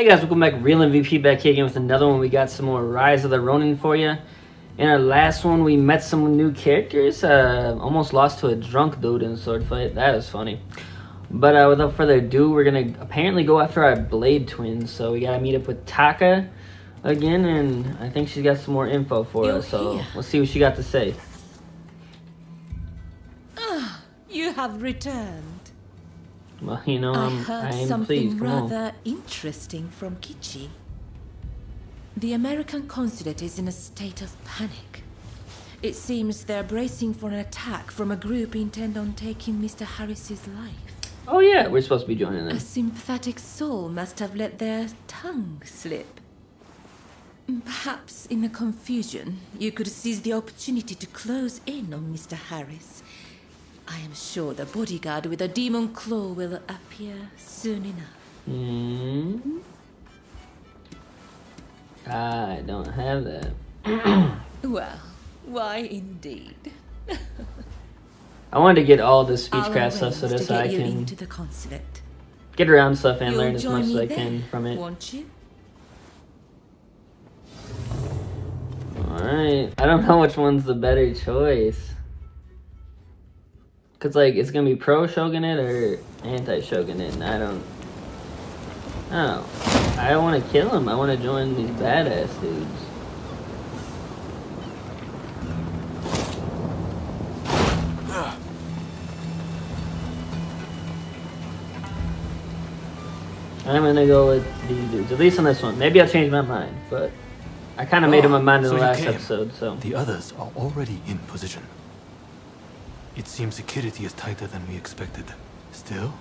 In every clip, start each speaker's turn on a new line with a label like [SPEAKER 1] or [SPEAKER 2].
[SPEAKER 1] Hey guys, welcome back. Real MVP back here again with another one. We got some more Rise of the Ronin for you. In our last one, we met some new characters. Uh, almost lost to a drunk dude in a sword fight. That was funny. But uh, without further ado, we're gonna apparently go after our Blade twins. So we gotta meet up with Taka again, and I think she's got some more info for
[SPEAKER 2] You're
[SPEAKER 1] us. So
[SPEAKER 2] here.
[SPEAKER 1] let's see what she got to say.
[SPEAKER 2] You have returned.
[SPEAKER 1] Well, you know,
[SPEAKER 2] I
[SPEAKER 1] I'm,
[SPEAKER 2] heard
[SPEAKER 1] I am
[SPEAKER 2] something. Rather interesting from Kichi. The American consulate is in a state of panic. It seems they're bracing for an attack from a group intent on taking Mr. Harris's life.
[SPEAKER 1] Oh yeah, we're supposed to be joining them.
[SPEAKER 2] A sympathetic soul must have let their tongue slip. Perhaps in the confusion, you could seize the opportunity to close in on Mr. Harris. I am sure the bodyguard with a demon claw will appear soon enough.
[SPEAKER 1] Hmm. I don't have that.
[SPEAKER 2] Well, why indeed?
[SPEAKER 1] I wanted to get all the speechcraft stuff so
[SPEAKER 2] to get
[SPEAKER 1] I can
[SPEAKER 2] into the consulate.
[SPEAKER 1] get around stuff and
[SPEAKER 2] You'll
[SPEAKER 1] learn as much as I
[SPEAKER 2] there,
[SPEAKER 1] can from it.
[SPEAKER 2] Won't you?
[SPEAKER 1] Alright. I don't know which one's the better choice. Cause like it's gonna be pro shogunate or anti shogunate and I don't Oh. I don't wanna kill him. I wanna join these badass dudes. I'm gonna go with these dudes, at least on this one. Maybe I'll change my mind, but I kind of made up my oh, mind in
[SPEAKER 3] so
[SPEAKER 1] the last
[SPEAKER 3] came.
[SPEAKER 1] episode, so.
[SPEAKER 3] The others are already in position. It seems security is tighter than we expected. Still,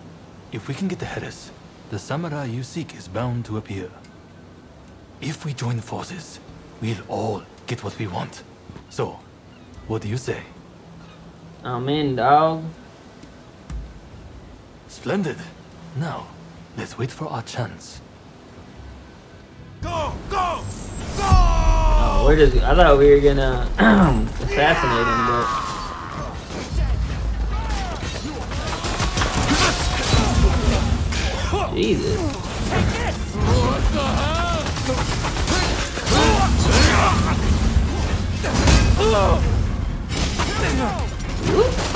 [SPEAKER 3] if we can get the Harris, the samurai you seek is bound to appear. If we join forces, we'll all get what we want. So, what do you say?
[SPEAKER 1] I'm in, dog.
[SPEAKER 3] Splendid. Now, let's wait for our chance.
[SPEAKER 4] Go! Go! Go!
[SPEAKER 1] Oh, we're just. I thought we were gonna assassinate him, but. Jesus.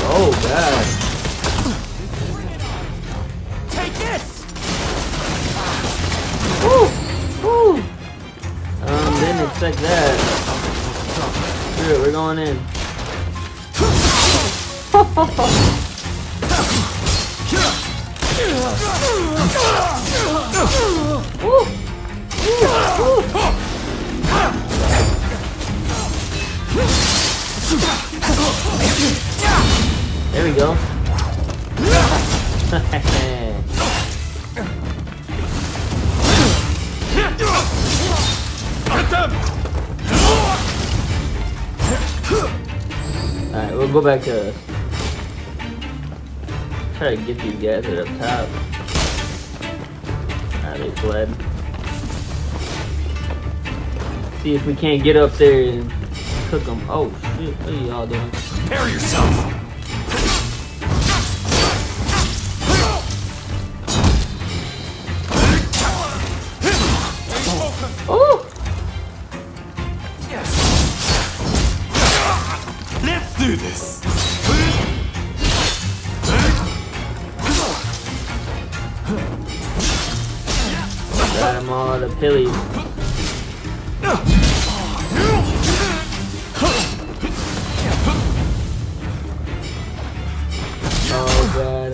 [SPEAKER 1] Oh, God.
[SPEAKER 4] Take this!
[SPEAKER 1] Woo! Woo! Um, didn't expect that. Screw it, we're going in. There we go. Alright, we'll go back to try to get these guys are up top. Ah, they fled. See if we can't get up there and cook them. Oh shit, what are y'all doing?
[SPEAKER 4] Prepare yourself!
[SPEAKER 1] Oh!
[SPEAKER 4] Let's do this!
[SPEAKER 1] The. Oh god.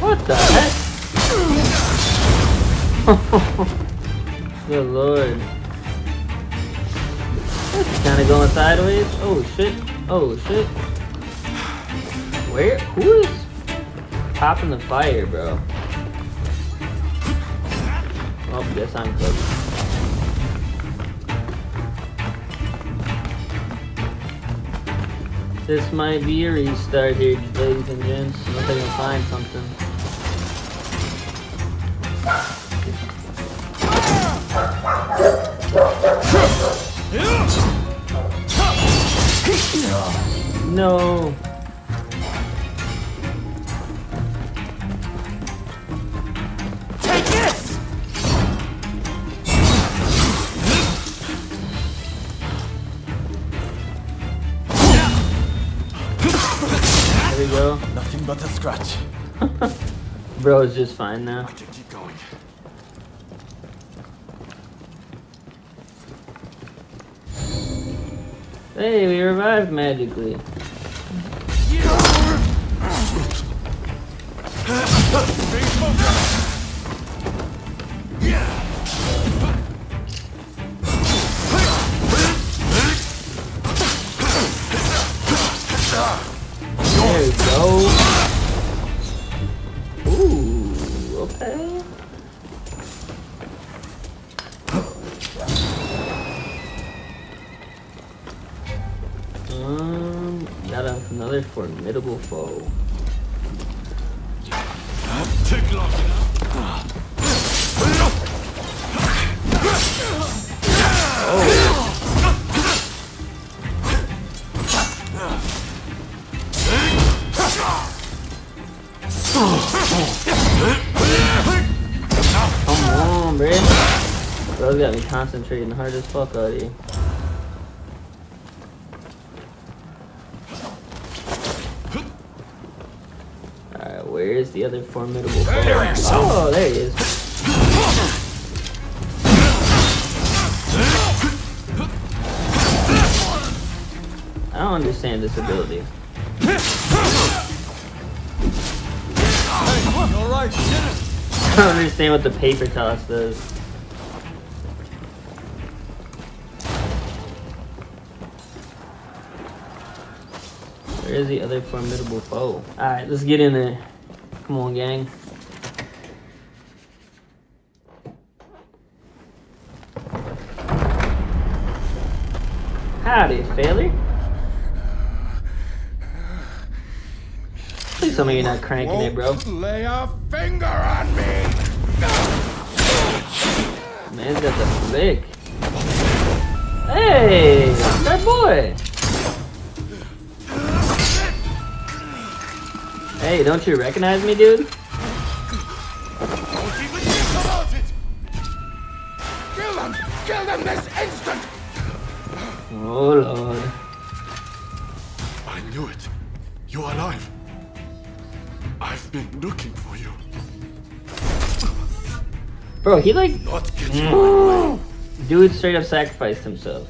[SPEAKER 1] What the heck? Good lord. That's kinda going sideways. Oh shit. Oh shit. Where? Who is popping the fire, bro? Oh, guess I'm cooked. This might be a restart here, ladies and gents. Unless I can find something. No.
[SPEAKER 4] But a scratch.
[SPEAKER 1] Bro is just fine now.
[SPEAKER 4] I can keep going.
[SPEAKER 1] Hey, we revived magically. Concentrating hard as fuck already. Alright, where is the other formidable foe? Oh, there he is. I don't understand this ability. I don't understand what the paper toss does. Where is the other formidable foe? Alright, let's get in there. Come on, gang. Howdy, failure. Please tell me you're not cranking it, bro.
[SPEAKER 4] Lay a finger on me.
[SPEAKER 1] Man's got the flick. Hey, that boy. Hey, don't you recognize me, dude?
[SPEAKER 4] Don't even think about it. Kill them. Kill them this instant.
[SPEAKER 1] Oh lord.
[SPEAKER 4] I knew it. You're alive. I've been looking for you.
[SPEAKER 1] Bro, he like
[SPEAKER 4] Not get you mm.
[SPEAKER 1] dude straight up sacrificed himself.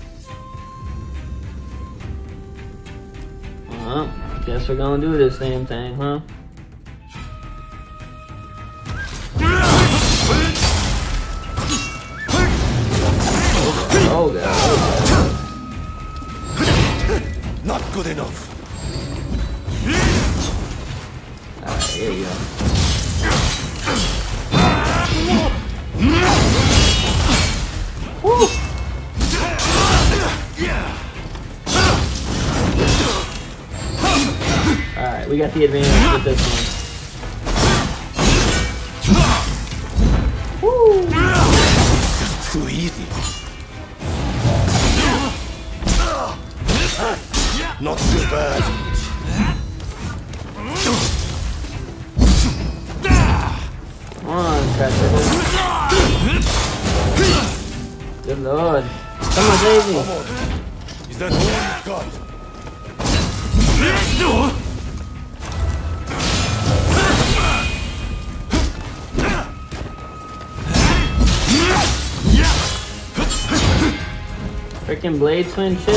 [SPEAKER 1] Guess we're gonna do this damn thing, huh? We got the advantage with this one. Woo!
[SPEAKER 4] Too easy. Not too bad.
[SPEAKER 1] Come on, Crusher. Good lord. Come on, save me.
[SPEAKER 4] Is that all you've got?
[SPEAKER 1] Freaking Blade Twin chill.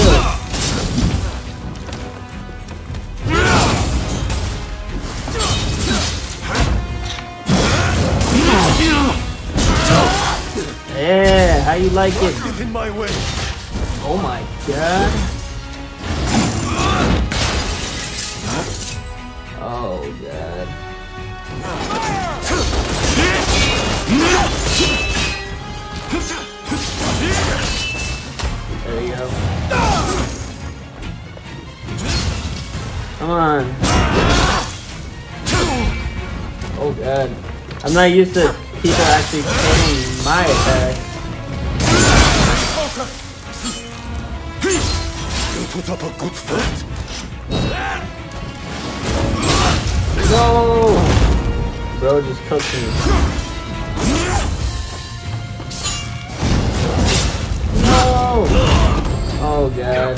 [SPEAKER 1] Yeah, how you like it?
[SPEAKER 4] My.
[SPEAKER 1] Oh my god. Oh god. Come on. Oh god. I'm not used to people actually hitting my attack.
[SPEAKER 4] You put up a good fight.
[SPEAKER 1] No! Bro just cooked me. No! Oh god.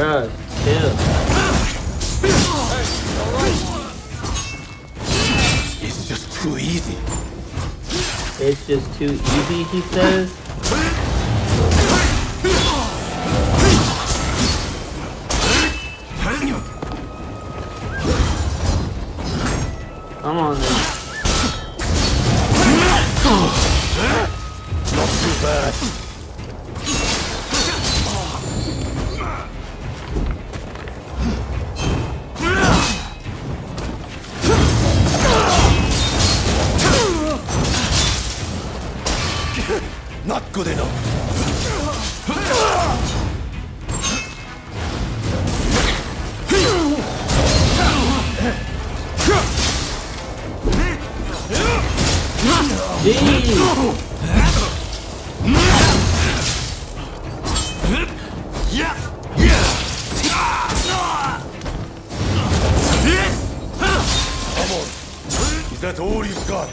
[SPEAKER 5] It's just too easy.
[SPEAKER 1] It's just too easy, he says. Come on then.
[SPEAKER 5] Not too bad. Is that all you've got?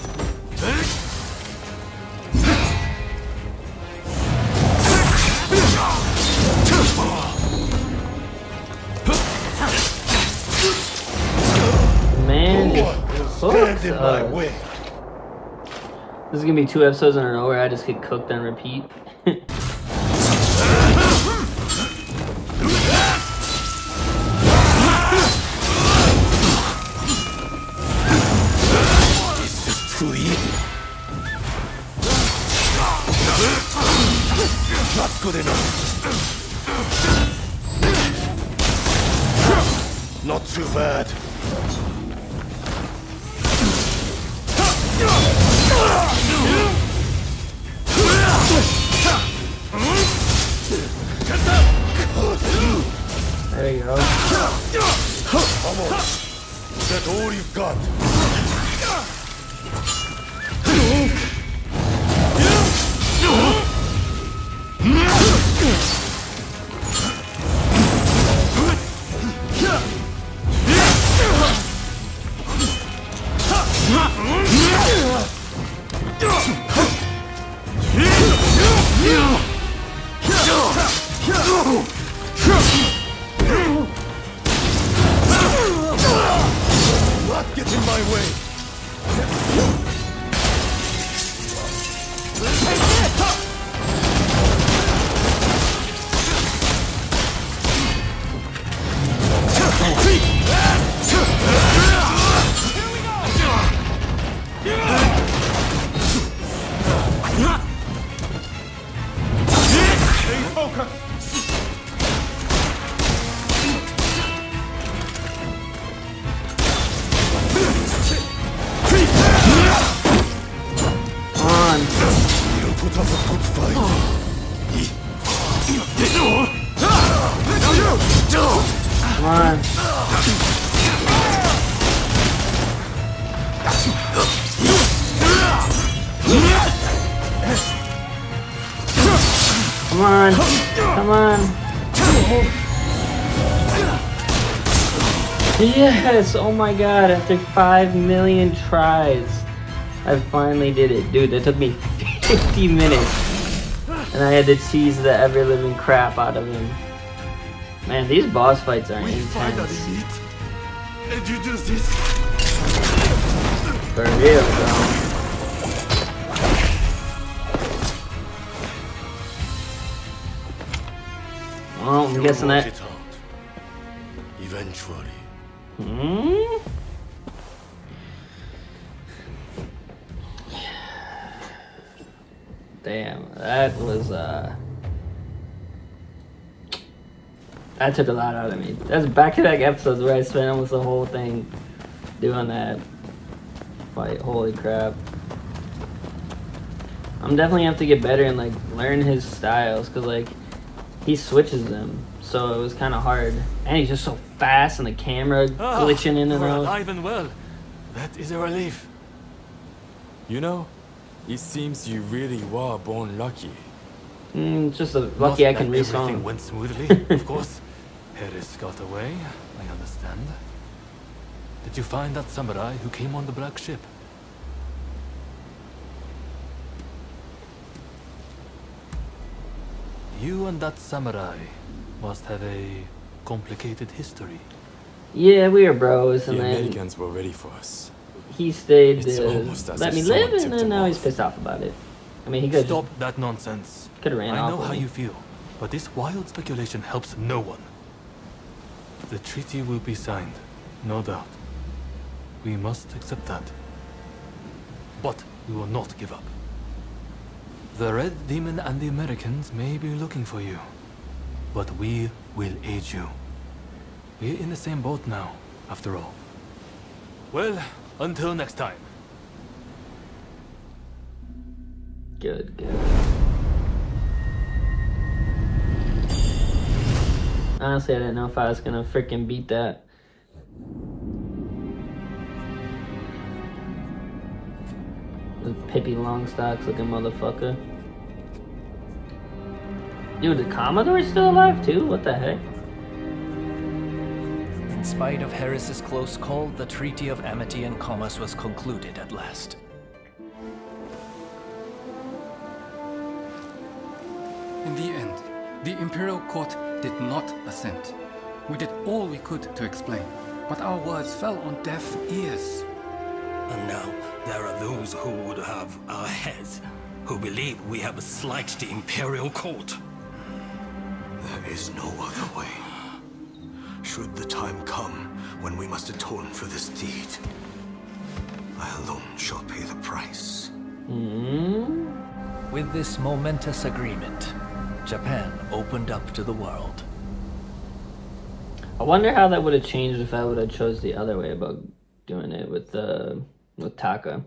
[SPEAKER 1] Man,
[SPEAKER 5] one will
[SPEAKER 1] hooks
[SPEAKER 5] stand in my
[SPEAKER 1] us.
[SPEAKER 5] way.
[SPEAKER 1] This is gonna be two episodes in a row where I just get cooked and repeat.
[SPEAKER 5] Good enough. Come on. Is that all you've got?
[SPEAKER 1] Yes! Oh my god, after 5 million tries, I finally did it. Dude, that took me 50 minutes. And I had to tease the ever living crap out of him. Man, these boss fights are
[SPEAKER 4] We finally
[SPEAKER 1] intense.
[SPEAKER 4] And you do this.
[SPEAKER 1] For real, bro. Well, I'm guessing that.
[SPEAKER 5] Eventually.
[SPEAKER 1] Hmm? Damn, that was uh that took a lot out of me. That's back to back episodes where I spent almost the whole thing doing that fight. Holy crap. I'm definitely have to get better and like learn his styles because like he switches them, so it was kind of hard. And he's just so fast, and the camera glitching in and out.
[SPEAKER 3] alive and well. That is a relief. You know, it seems you really were born lucky.
[SPEAKER 1] Mm, just a,
[SPEAKER 3] Not
[SPEAKER 1] lucky I
[SPEAKER 3] that
[SPEAKER 1] can
[SPEAKER 3] Everything went smoothly, of course. Harris got away, I understand. Did you find that samurai who came on the black ship? You and that samurai must have a complicated history.
[SPEAKER 1] Yeah, we were bros,
[SPEAKER 5] The
[SPEAKER 1] and then
[SPEAKER 5] Americans were ready for us.
[SPEAKER 1] he stayed
[SPEAKER 5] It's
[SPEAKER 1] to
[SPEAKER 5] almost as
[SPEAKER 1] let
[SPEAKER 5] if
[SPEAKER 1] me live, and then
[SPEAKER 5] him
[SPEAKER 1] now he's pissed off about it. I mean, he could
[SPEAKER 3] Stop that nonsense.
[SPEAKER 1] could have ran
[SPEAKER 3] I
[SPEAKER 1] off.
[SPEAKER 3] know how
[SPEAKER 1] me.
[SPEAKER 3] you feel, but this wild speculation helps no one. The treaty will be signed, no doubt. We must accept that. But we will not give up. The Red Demon and the Americans may be looking for you, but we will aid you. We're in the same boat now, after all. Well, until next time.
[SPEAKER 1] Good, good. Honestly, I didn't know if I was gonna freaking beat that. The Pippi Longstocks looking motherfucker. Dude, the Commodore's still alive too? What the heck?
[SPEAKER 6] In spite of Harris's close call, the Treaty of Amity and Commerce was concluded at last.
[SPEAKER 7] In the end, the Imperial Court did not assent. We did all we could to explain, but our words fell on deaf ears.
[SPEAKER 8] And now there are those who would have our heads, who believe we have slighted the Imperial Court.
[SPEAKER 9] There is no other way. Should the time come when we must atone for this deed, I alone shall pay the price.
[SPEAKER 1] Hmm?
[SPEAKER 6] With this momentous agreement, Japan opened up to the world.
[SPEAKER 1] I wonder how that would have changed if I would have chose the other way about doing it with uh, with Taka.